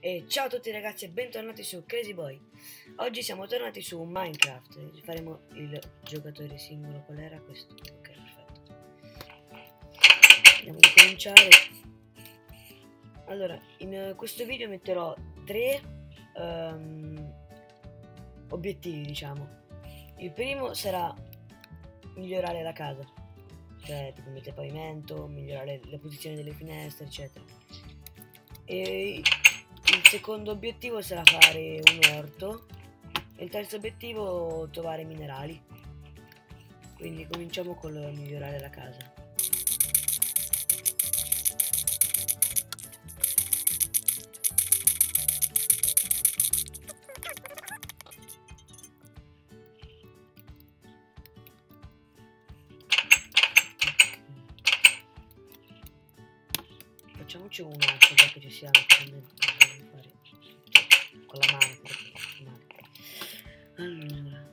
E ciao a tutti ragazzi e bentornati su Crazy Boy. Oggi siamo tornati su Minecraft. Faremo il giocatore singolo. Qual era questo? Ok, perfetto. Andiamo a cominciare. Allora, in questo video metterò tre um, Obiettivi diciamo. Il primo sarà Migliorare la casa. Cioè tipo mettere pavimento Migliorare le posizioni delle finestre eccetera. E il secondo obiettivo sarà fare un orto e il terzo obiettivo trovare minerali. Quindi cominciamo con migliorare la casa. Facciamoci una cosa che ci siamo con la mano. Allora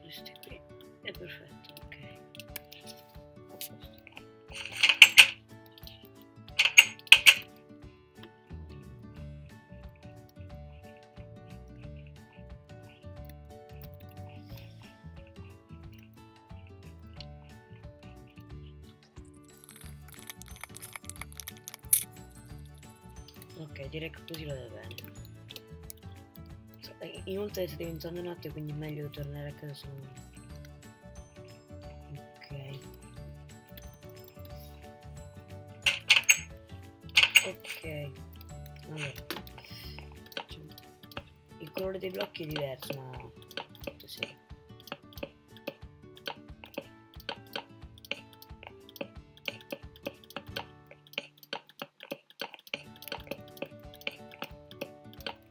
questi qui. È perfetto ok. Ok, direi che così va bene. Inoltre sta diventando notte, quindi è meglio tornare a casa solo. Ok. Ok. Allora. Il colore dei blocchi è diverso, ma...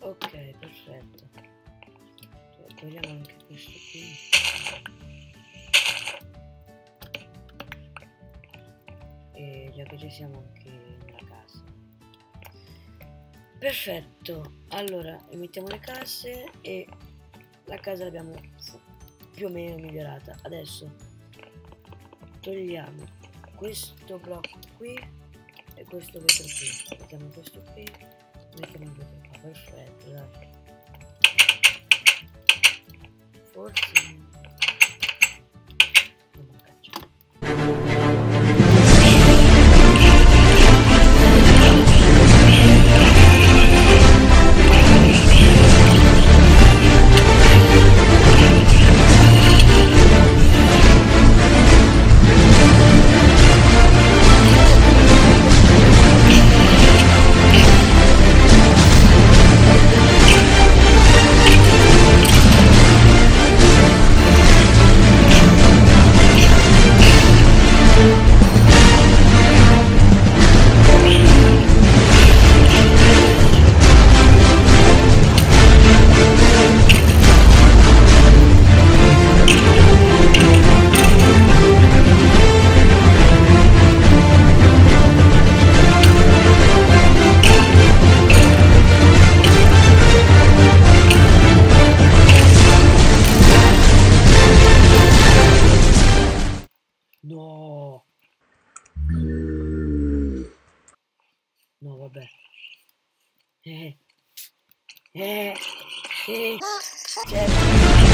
Ok, perfetto. Togliamo anche questo qui. E già che ci siamo anche nella casa. Perfetto. Allora, mettiamo le casse e la casa l'abbiamo più o meno migliorata. Adesso togliamo questo blocco qui e questo vetro qui. Mettiamo questo qui, mettiamo il vetro boyfriend, look. 14. Eh. Eh. Certo.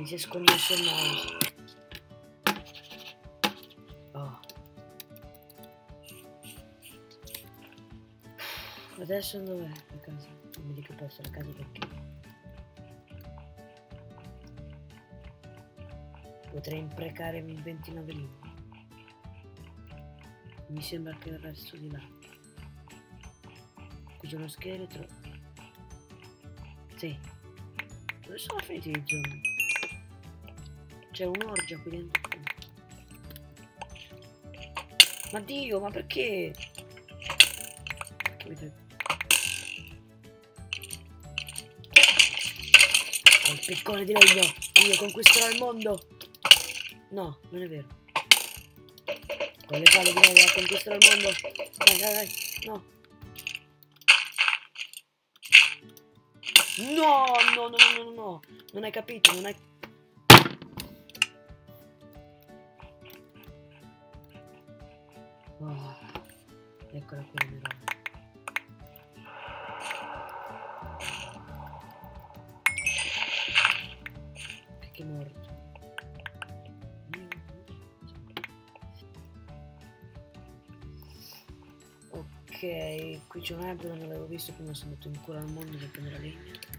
Mi si è sconnesso il mouse. Oh. Adesso dov'è la casa? Non mi dica posto la casa perché. Potrei imprecare il 29 lingue. Mi sembra che il resto di là. Qui c'è uno scheletro. Sì. Dove sono finiti i zombie? C'è un'orgia qui dentro. Ma Dio, ma perché? Ho il piccone di legno, io conquisterò il mondo. No, non è vero. Con le palle di legno conquisterò il mondo. Dai, dai, dai, no. No, no, no, no, no, no. Non hai capito, non hai... Oh, eccola qui la mia roba. Che morto. Ok, qui c'è un albero, non l'avevo visto prima, sono andato in culo al mondo per prendere la legna.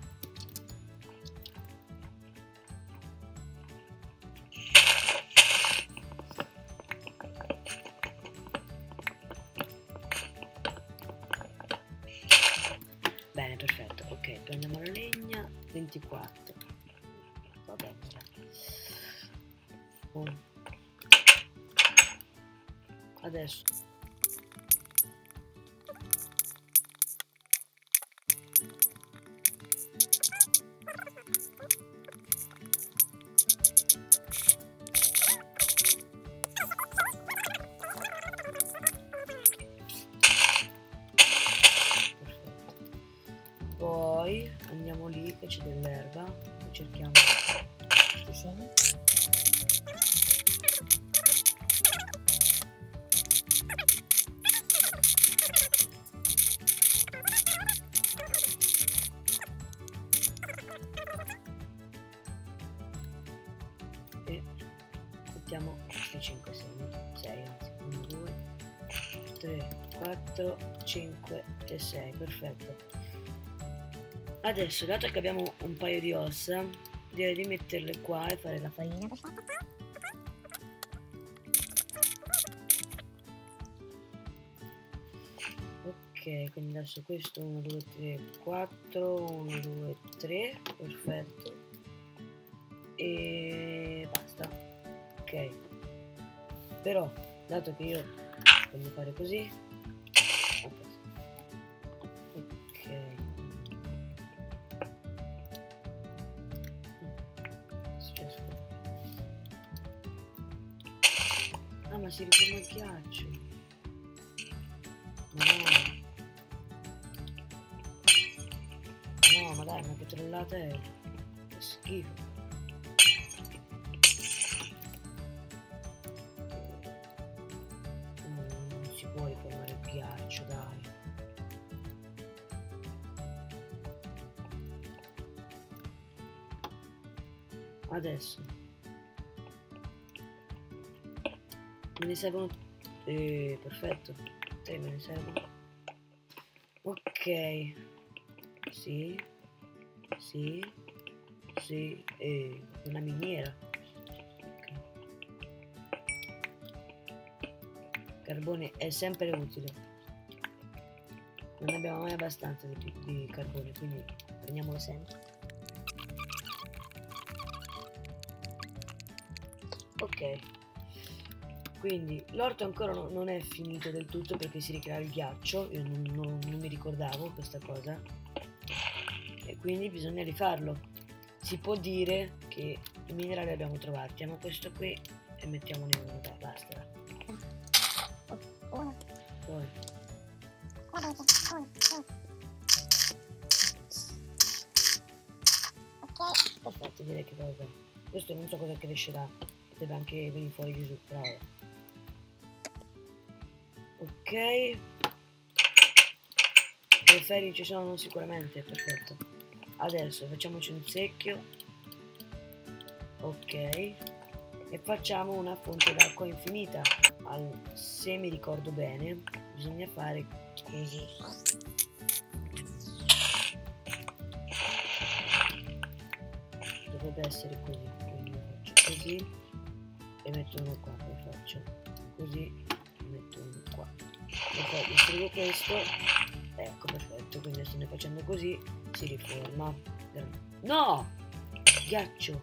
Prendiamo la legna. 24. Va bene. Adesso. Mettiamo 5, 6, 6 anzi 1, 2, 3, 4, 5 e 6, perfetto. Adesso, dato che abbiamo un paio di ossa, direi di metterle qua e fare la farina. Ok, quindi adesso questo 1, 2, 3, 4, 1, 2, 3, perfetto. Però, dato che io voglio fare così. Ah, ma si riforma il ghiaccio. No. No, ma dai, ma che trollata è? Che schifo. Ghiaccio, dai. Adesso. Me ne servono... Eh, perfetto. Tre me ne servono. Ok. Sì. Sì. Sì. E una miniera. Carbone è sempre utile. Non abbiamo mai abbastanza di, di carbone, quindi prendiamolo sempre. Ok. Quindi l'orto ancora no- non è finito del tutto perché si ricrea il ghiaccio, io non, non- non mi ricordavo questa cosa. E quindi bisogna rifarlo. Si può dire che i minerali li abbiamo trovati. Mettiamo questo qui e mettiamone uno, basta. Perfetto, direi che va bene. Questo non so cosa crescerà. Potrebbe anche venire fuori Gesù, vabbè. Ok. Le ferie ci sono sicuramente, perfetto. Adesso facciamoci un secchio. Ok. E facciamo una fonte d'acqua infinita. Al- se mi ricordo bene, bisogna fare così. Dovrebbe essere così. Quindi io faccio così e metto uno qua. Poi faccio così e metto uno qua. Poi distribuo questo. Ecco, perfetto. Quindi adesso facendo così si riforma. No! Ghiaccio!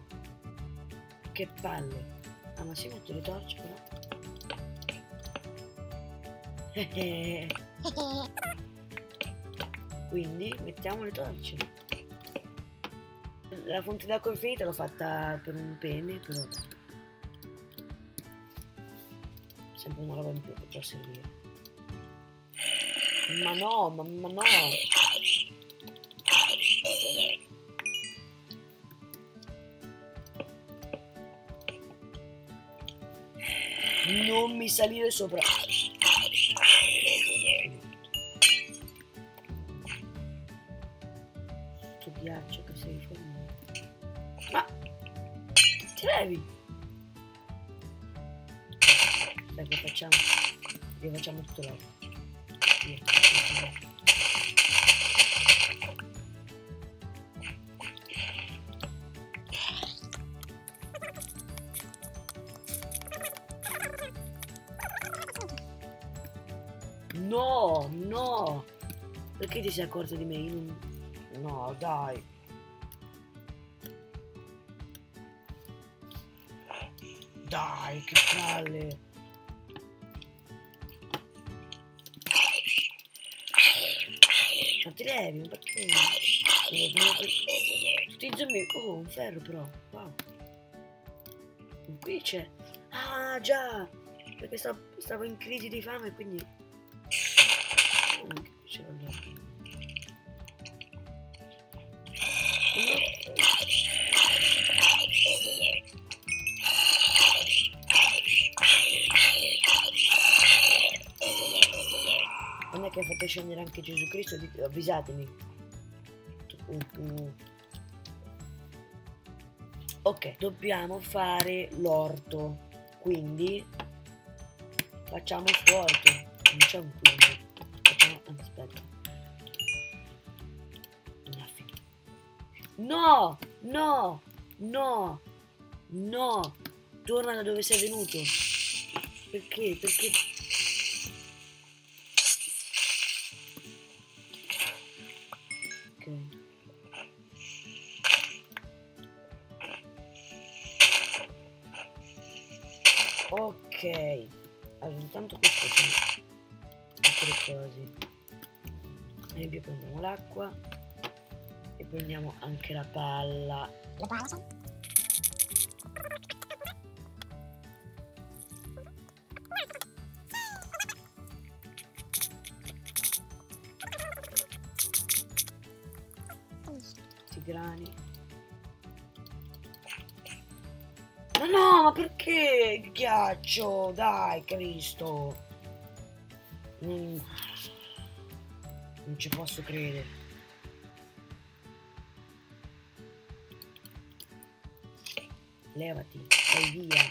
Che palle! Ah, ma si metto le torce però. Quindi mettiamo le torce. La fonte d'acqua infinita l'ho fatta per un pene, però sempre una roba in più può servire. Ma no, ma, ma no. Non mi salire sopra. Che ghiaccio che sei formato. Ma ti levi? Dai che facciamo? Che facciamo tutto l'altro. No, no! Perché ti sei accorto di me? Non... No, dai. Dai, che palle. Ma ti levi, perché? Tutti i zombie... Oh, un ferro però. Wow. Qui c'è... Ah, già! Perché stavo in crisi di fame, quindi... fate scendere anche Gesù Cristo, dite- avvisatemi. Ok, dobbiamo fare l'orto. Quindi facciamo sto orto. Non c'è un quindi. Facciamo... ah, aspetta. No! No! No! No! Torna da dove sei venuto. Perché? Perché? Ok. Allora, intanto questo sono altre cose. E in più prendiamo l'acqua. E prendiamo anche la palla. La palla Ma no, ma perché ghiaccio? Dai, Cristo. Mm. Non ci posso credere. Levati, vai via.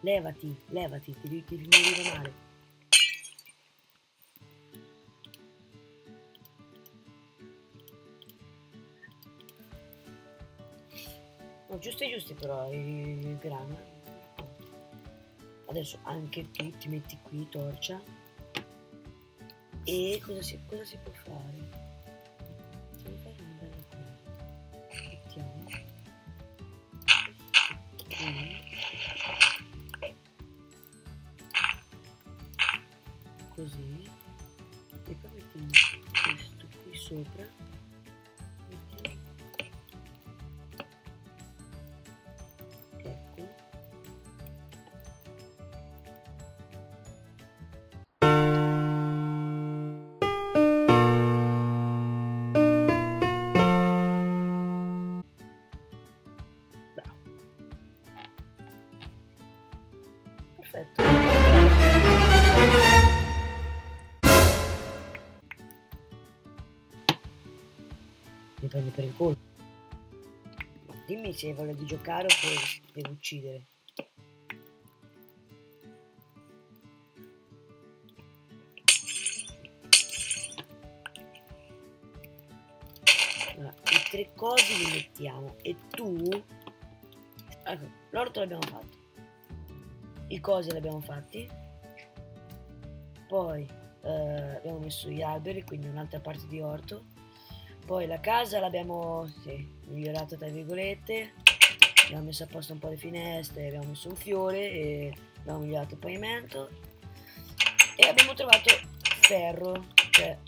Levati, levati, ti devi morire male. Giusti giusti però i grani. Adesso anche tu ti metti qui torcia. E cosa si, cosa si può fare? Per il. Ma Dimmi se hai voglia di giocare oppure ti devo uccidere. Allora, i tre cosi li mettiamo e tu... Ecco, l'orto l'abbiamo fatto. I cosi li abbiamo fatti. poi eh, abbiamo messo gli alberi, quindi un'altra parte di orto, poi la casa l'abbiamo sì, migliorata tra virgolette, abbiamo messo a posto un po' le finestre, abbiamo messo un fiore e abbiamo migliorato il pavimento e abbiamo trovato ferro, cioè...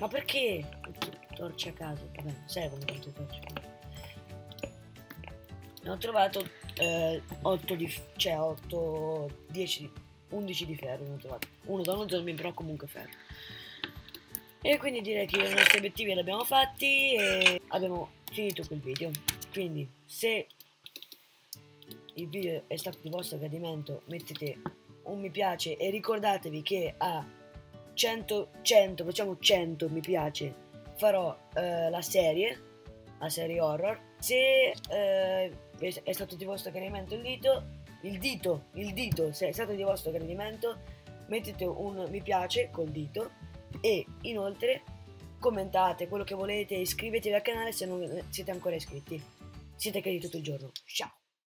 Ma perché torce a caso? Vabbè, servono quante torce. Ne ho trovato eh, 8 di... cioè 8... 10... 11 di ferro ne ho trovato. Uno da uno zombie, però comunque ferro. E quindi direi che i nostri obiettivi li abbiamo fatti e abbiamo finito quel video. Quindi se il video è stato di vostro gradimento mettete un mi piace e ricordatevi che a 100, 100 facciamo 100 mi piace farò eh, la serie la serie horror se eh, è stato di vostro gradimento il dito il dito il dito se è stato di vostro gradimento mettete un mi piace col dito e inoltre commentate quello che volete iscrivetevi al canale se non siete ancora iscritti. Siete cari tutto il giorno. Ciao